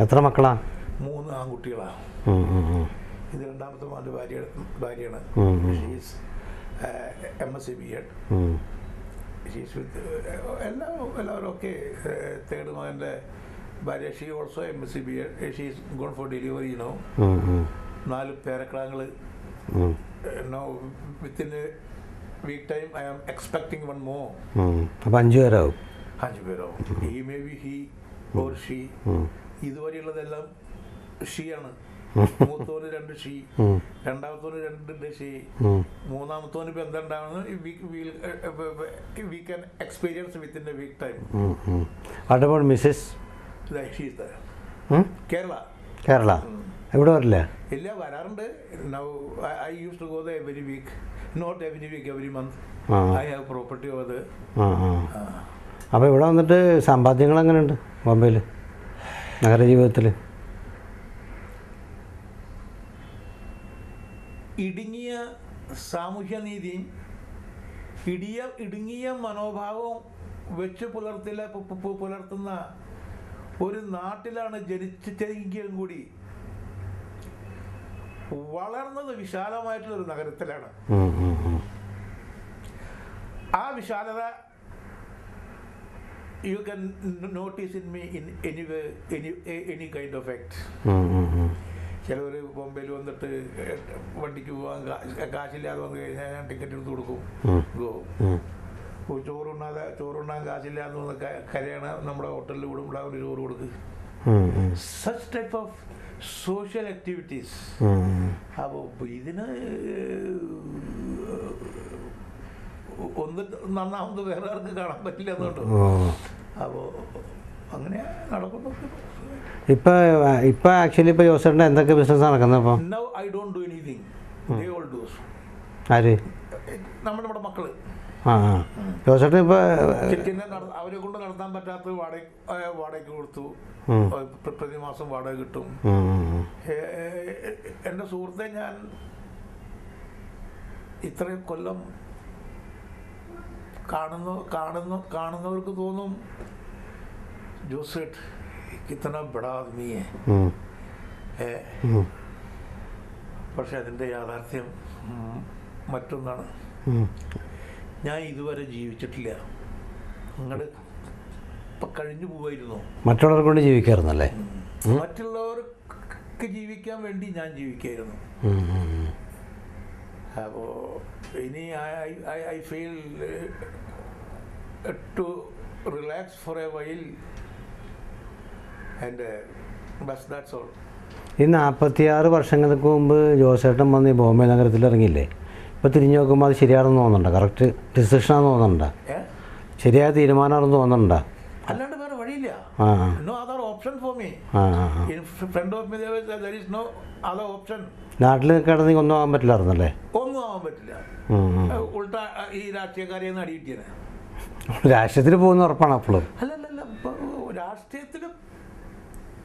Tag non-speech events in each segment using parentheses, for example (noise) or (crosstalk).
എത്ര മക്കളാ? മൂന്ന് ആൺകുട്ടികളാണ്. ഇത് രണ്ടാമത്തെ മോന്റെ ഭാര്യ ഭാര്യയാണ്. M S C B Ed ഉം. ഷീസ് വിത്ത് എല്ലാ എല്ലാവരും ഒക്കെ തേർഡ് മകന്റെ ഭാര്യ. She also M S C B Ed she's gone for delivery no. നാല് പേരക്കിടാങ്ങൾ. No within week time I am expecting one more. അപ്പം അഞ്ച് പേരാവും. അഞ്ച് പേരാവും. He may be he or she. ഇതുവരെയുള്ളതെല്ലാം ഷിയാണ്. മൂത്തോന് രണ്ട് ഷീ. രണ്ടാമത്തോന് രണ്ട് ഷീ. മൂന്നാമത്തോന് ഇപ്പം എന്താ ഉണ്ടാവുന്നത് we can experience within a week time. What about Mrs? Kerala. Kerala? ഇവിടെ വരില്ല? ഇല്ല വരാറുണ്ട്. Now I use to go the every week not every week every month I have property ആ ആ. അപ്പോൾ ഇവിടെ വന്നിട്ട് സമ്പാദ്യങ്ങൾ എങ്ങനെയുണ്ട് ബോംബെയിൽ നഗരജീവിതത്തിൽ ഇടുങ്ങിയ സാമൂഹ്യനീതിയും ഇടിയ ഇടുങ്ങിയ മനോഭാവവും വെച്ച് പുലർത്തില്ല പുലർത്തുന്ന ഒരു നാട്ടിലാണ് ജനിച്ചെങ്കിലും കൂടി വളർന്നത് വിശാലമായിട്ടുള്ള ഒരു നഗരത്തിലാണ്. ആ വിശാലത you can notice in me in any way, any any kind of act. ചിലവർ ബോംബെയിൽ വന്നിട്ട് വണ്ടിക്ക് പോകാൻ കാശില്ലാതെ വന്നു കഴിഞ്ഞാൽ ഞാൻ ടിക്കറ്റ് എടുത്ത് കൊടുക്കും ഉം. ചോറുണ്ണാതെ ചോറുണ്ണാൻ കാശില്ലാന്ന് വന്ന് കരയാണ് നമ്മുടെ ഹോട്ടലിൽ വിടും ഇവിടെ ഒരു ചോറ് ഉം. Such type of social activities. അപ്പോൾ ഇതിന് ഒന്ന് നന്നാവുന്നത് വേറെ ആർക്ക് കാണാൻ പറ്റില്ല എന്നുണ്ട് അപ്പോൾ അങ്ങനെ നടക്കുന്നു. ഇപ്പൊ ഇപ്പൊ ആക്ച്വലി ഇപ്പോൾ ജോസേട്ടന്റെ എന്തൊക്കെ ബിസിനസ് നടക്കുന്നത് അപ്പോൾ now I don't do anything they all does ആര്? നമ്മുടെ നമ്മുടെ മക്കൾ. ആ ജോസേട്ടൻ അവരെ കൊണ്ട് നടത്താൻ പറ്റാത്ത വാടക വാടകയ്ക്ക് കൊടുത്തു. പ്രതിമാസം വാടക കിട്ടും. എന്റെ എന്റെ സുഹൃത്തെ ഞാൻ ഇത്രയും കൊല്ലം കാണുന്നു കാണുന്ന കാണുന്നവർക്ക് തോന്നും ജോസേട്ട് കിത്തന ബഡാ ആദ്മിയെ. പക്ഷെ അതിന്റെ യാഥാർത്ഥ്യം മറ്റൊന്നാണ്. ഞാൻ ഇതുവരെ ജീവിച്ചിട്ടില്ല. അങ്ങോട്ട് ഇപ്പം കഴിഞ്ഞു പോവായിരുന്നു. മറ്റുള്ളവർ കൊണ്ട് ജീവിക്കാറുന്നല്ലേ മറ്റുള്ളവർക്ക് ജീവിക്കാൻ വേണ്ടി ഞാൻ ജീവിക്കായിരുന്നു. അപ്പോൾ ഇനി I I feel to relax for a while and bus that's all ഈ നാൽപ്പത്തിയാറ് വർഷങ്ങൾക്ക് മുമ്പ് ജോസേട്ടൻ വന്ന് ഈ ബോംബെ നഗരത്തിൽ ഇറങ്ങിയില്ലേ? ഇപ്പോൾ തിരിഞ്ഞു നോക്കുമ്പോൾ അത് ശരിയാണെന്ന് തോന്നുന്നുണ്ടോ? കറക്റ്റ് ഡിസിഷനാണെന്ന് തോന്നുന്നുണ്ടോ? ശരിയായ തീരുമാനമാണെന്ന് തോന്നുന്നുണ്ടോ? അല്ലാണ്ട് വേറെ വഴിയില്ല. ആ. Option for me. In front of me there is no other option നാട്ടിൽ കിടന്നെങ്കിൽ ഒന്നും ആവാൻ പറ്റില്ലായിരുന്നല്ലേ? ഒന്നും ആവാൻ പറ്റില്ല. ഉൾട്ട ഈ രാഷ്ട്രീയക്കാരെ ഒന്ന് അടിയിട്ടിയത് രാഷ്ട്രീയത്തിൽ പോകുന്ന ഉറപ്പാണ് അപ്പോഴും. അല്ലല്ലല്ല ഇപ്പൊ രാഷ്ട്രീയത്തിൽ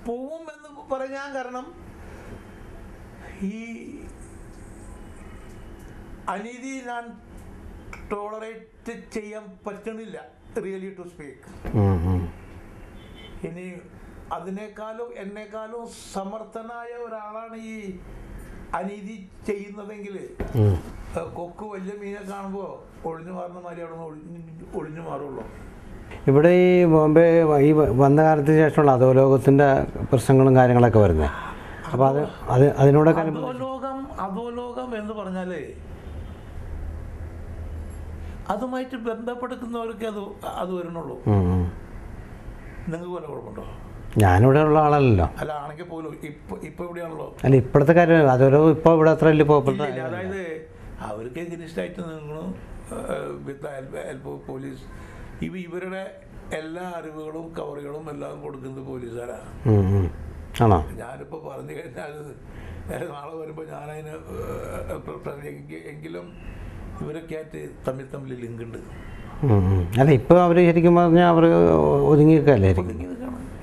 പോവും എന്ന് പറഞ്ഞാൽ കാരണം ഈ അനീതി ഞാൻ ടോളറേറ്റ് ചെയ്യാൻ പറ്റണില്ല റിയലി ടു സ്പീക്ക്. ഇനി അതിനേക്കാളും എന്നെക്കാളും സമർത്ഥനായ ഒരാളാണ് ഈ അനീതി ചെയ്യുന്നതെങ്കിൽ കൊക്ക് വലിയ മീനെ കാണുമ്പോൾ ഒളിഞ്ഞു മാറുന്ന മാതിരി അവിടെ നിന്ന് ഒളിഞ്ഞു മാറുള്ളൂ. ഇവിടെ ഈ ബോംബെ ഈ വന്ന കാലത്തിന് ശേഷമുള്ള അധോലോകത്തിന്റെ പ്രശ്നങ്ങളും കാര്യങ്ങളൊക്കെ വരുന്നത് അപ്പോൾ അത് അത് അതിനോടൊക്കെ അനുബന്ധി- അധോലോകം അധോലോകം എന്ന് പറഞ്ഞാൽ അതുമായിട്ട് ബന്ധപ്പെടുത്തുന്നവർക്ക് അത് അത് വരണുള്ളൂ. നിങ്ങൾക്ക് പോലെ കുഴപ്പമുണ്ടോ? ഞാനിവിടെ ഉള്ള ആളല്ലല്ലോ. അല്ല ആണെങ്കിൽ പോലും ഇപ്പൊ ഇപ്പൊ ഇവിടെയാണല്ലോ അല്ല ഇപ്പോഴത്തെ കാര്യം അതൊരു ഇപ്പോൾ ഇവിടെ അത്ര വലിയ പോപ്പുലർ അതായത് അവർക്ക് എഗനിസ്റ്റായിട്ട് നിങ്ങളും വിത്ത് ഹെൽപ്പ് പോലീസ്. ഇവ ഇവരുടെ എല്ലാ അറിവുകളും കവറുകളും എല്ലാം കൊടുക്കുന്നത് പോലീസുകാരാണ്. ആണോ? ഞാനിപ്പോൾ പറഞ്ഞു കഴിഞ്ഞാൽ നാളെ വരുമ്പോൾ ഞാനതിന് എങ്കിലും ഇവരൊക്കെ ആയിട്ട് തമ്മിൽ തമ്മിൽ ലിങ്ക് ഉണ്ട്. അല്ല ഇപ്പോൾ അവർ ശരിക്കും പറഞ്ഞാൽ അവർ ഒതുങ്ങിയൊക്കെയല്ലേ ഇപ്പൊ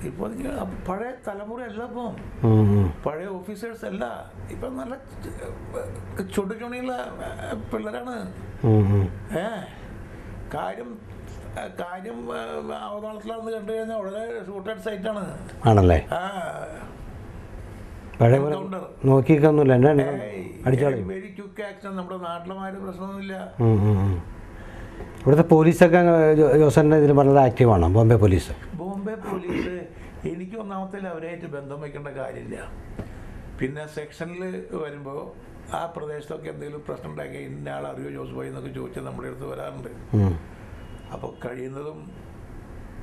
ശരിക്കും ഇങ്ങനെ ഇപ്പൊ പഴയ തലമുറ അല്ല ഇപ്പം. പഴയ ഓഫീസേഴ്സ് അല്ല. ഇപ്പൊ നല്ല ചുടുചുണിയുള്ള പിള്ളേരാണ്. ഏ? കാര്യം കാര്യം അവതാളത്തിലാന്ന് അവതാളത്തിലാണെന്ന് കണ്ടു കഴിഞ്ഞാൽ വളരെ ഷൂട്ടഡ് ആണ് ആണല്ലേ? ആ. പഴയ നോക്കിക്കൊന്നുമില്ല എന്നെ അടിച്ചോളി. Very quick action. നമ്മുടെ നാട്ടിലുമായൊരു പ്രശ്നമൊന്നുമില്ല. ഇവിടുത്തെ പോലീസൊക്കെ ജോസന്റെ ഇതിൽ വളരെ ആക്റ്റീവാണ്? ബോംബെ പോലീസ്. ബോംബെ പോലീസ് എനിക്ക് ഒന്നാമത്തിൽ അവരായിട്ട് ബന്ധം വയ്ക്കേണ്ട കാര്യമില്ല. പിന്നെ സെക്ഷനിൽ വരുമ്പോൾ ആ പ്രദേശത്തൊക്കെ എന്തെങ്കിലും പ്രശ്നം ഉണ്ടാക്കി ഇന്ന ആൾ അറിയോ ജോസ് ബോയ് എന്നൊക്കെ ചോദിച്ചാൽ നമ്മുടെ അടുത്ത് വരാറുണ്ട്. അപ്പോൾ കഴിയുന്നതും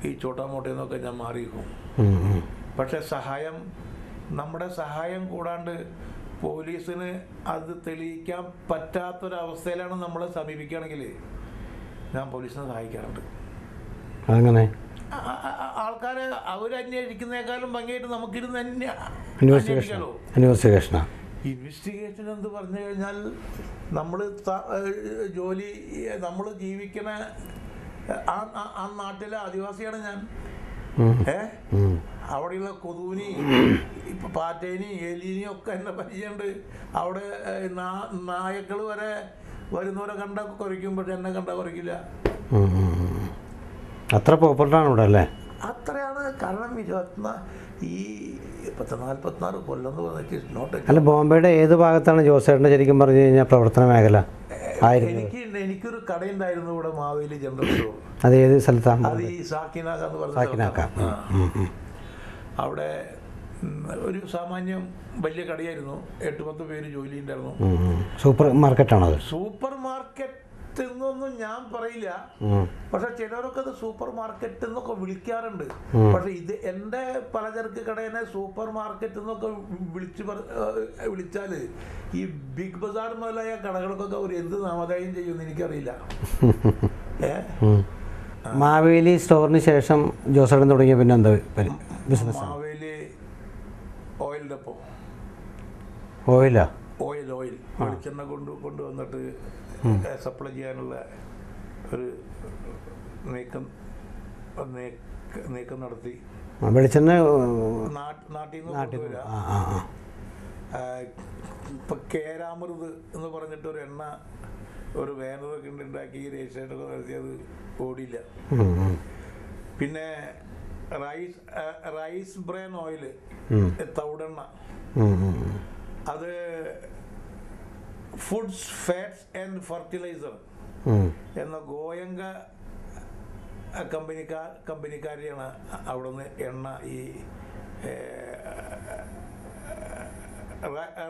ഈ ചോട്ടാമോട്ടയിൽ നിന്നൊക്കെ ഞാൻ മാറിയിരിക്കും. പക്ഷെ സഹായം നമ്മുടെ സഹായം കൂടാണ്ട് പോലീസിന് അത് തെളിയിക്കാൻ പറ്റാത്തൊരവസ്ഥയിലാണ് നമ്മളെ സമീപിക്കുകയാണെങ്കിൽ ഞാൻ പോലീസിനെ സഹായിക്കാറുണ്ട്. അങ്ങനെ ആൾക്കാരെ അവർ അന്വേഷിക്കുന്നേക്കാളും ഭംഗിയായിട്ട് നമുക്കിരുന്ന് തന്നെ ഇൻവെസ്റ്റിഗേഷൻ അന്വേഷിക്കാലോ? ഇൻവെസ്റ്റിഗേഷൻ എന്ന് പറഞ്ഞു കഴിഞ്ഞാൽ നമ്മൾ ജോലി നമ്മൾ ജീവിക്കുന്ന ആ നാട്ടിലെ ആദിവാസിയാണ് ഞാൻ. ഏ. അവിടെയുള്ള കൊതുവിനി ഇപ്പൊ പാറ്റേനി എലീനി ഒക്കെ എന്നെ പരിചയമുണ്ട്. അവിടെ നായക്കൾ വരെ വരുന്നവരെ കണ്ട കുറയ്ക്കും പക്ഷെ എന്നെ കണ്ട കുറയ്ക്കില്ല. അത്ര പോപ്പുലറാണ് ഇവിടെ അല്ലേ അത്രയാണ് കാരണം ഇരുപത്തിനാ ഈ പത്ത് നാൽപ്പത്തിനാല് കൊല്ലം എന്ന് പറഞ്ഞിട്ട് നോട്ട് അല്ല ബോംബെയുടെ ഏത് ഭാഗത്താണ് ജോസേട്ടന്റെ ശരിക്കും പറഞ്ഞു കഴിഞ്ഞാൽ പ്രവർത്തന മേഖല? എനിക്ക് എനിക്കൊരു കടയുണ്ടായിരുന്നു ഇവിടെ മാവേലി ജനറൽ സ്റ്റോർ. അത് ഏത് സ്ഥലത്താണ് അത് ഈ സാക്കിനാക്ക എന്ന് പറഞ്ഞ സാക്കിനാക്ക. അവിടെ ഒരു സാമാന്യം വലിയ കടയായിരുന്നു. എട്ട് പത്ത് പേര് ജോലി ഉണ്ടായിരുന്നു. സൂപ്പർ മാർക്കറ്റ് സൂപ്പർ മാർക്കറ്റാണത്. സൂപ്പർ മാർക്കറ്റ് എന്നൊന്നും ഞാൻ പറയില്ല. പക്ഷെ ചിലരൊക്കെ അത് സൂപ്പർ മാർക്കറ്റ് എന്നൊക്കെ വിളിക്കാറുണ്ട് പക്ഷെ ഇത് എന്റെ പലചരക്ക് കടേനെ സൂപ്പർ മാർക്കറ്റ് എന്നൊക്കെ വിളിച്ച് വിളിച്ചാൽ വിളിച്ചാൽ ഈ ബിഗ് ബസാർ മുതലായ കടകൾക്കൊക്കെ അവർ എന്ത് നാമധേയം ചെയ്യുമെന്ന് എനിക്കറിയില്ല. (laughs) ഏ? മാവേലി സ്റ്റോറിന് ശേഷം ജോസേട്ടൻ തുടങ്ങിയ പിന്നെ എന്താ ബിസിനസ് മാവേലി ഓയിൽ ഡെപ്പോ. ഓയിലാ? ഓയിൽ ഓയിൽ വെളിച്ചെണ്ണ കൊണ്ട് കൊണ്ടുവന്നിട്ട് സപ്ലൈ ചെയ്യാനുള്ള ഒരു നീക്കം നീക്ക- നടത്തി. വെളിച്ചെണ്ണ നാട്ടിൽ നാട്ടിൽ ഇപ്പൊ കേരാമൃത് എന്ന് പറഞ്ഞിട്ട് ഒരു എണ്ണ ഒരു ബാനറൊക്കെ ഉണ്ടാക്കി രജിസ്ട്രേഷനൊക്കെ നടത്തി നടത്തിയത് ഓടിയില്ല. പിന്നെ റൈസ് റൈസ് ബ്രെയിൻ ഓയിൽ. തവിടെണ്ണ. അത് ഫുഡ്സ് ഫാറ്റ്സ് ആൻഡ് ഫെർട്ടിലൈസർ. എന്ന ഗോയങ്ക കമ്പനിക്കാർ കമ്പനിക്കാരെയാണ് അവിടുന്ന് എണ്ണ ഈ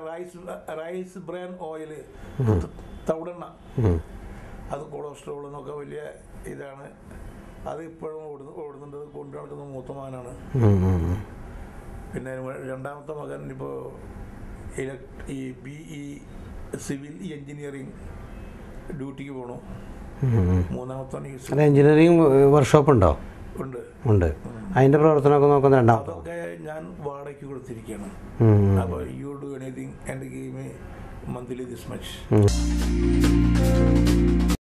റൈസ് റൈസ് ബ്രാൻ ഓയിൽ തവിടെണ്ണ. അത് കൊളസ്ട്രോൾ എന്നൊക്കെ വലിയ ഇതാണ് അത് ഇപ്പോഴും ഓടുന്നു ഓടുന്നുണ്ട് കൊണ്ടു നടക്കുന്ന ഉം, ഉം. പിന്നെ രണ്ടാമത്തെ മകൻ ഇപ്പോൾ ഈ ബി ഇ സിവിൽ എഞ്ചിനീയറിംഗ് ഡ്യൂട്ടിക്ക് പോകണു. മൂന്നാമത്തെ എഞ്ചിനീയറിംഗ് വർക്ക്ഷോപ്പ് ഉണ്ടോ? ഉണ്ട്. ഉണ്ട്. അതിന്റെ പ്രവർത്തനമൊക്കെ നോക്കുന്ന രണ്ടാമത്തെ? അതൊക്കെ ഞാൻ വാടകയ്ക്ക് കൊടുത്തിരിക്കുകയാണ്. അപ്പോൾ you do anything and give me monthly this much.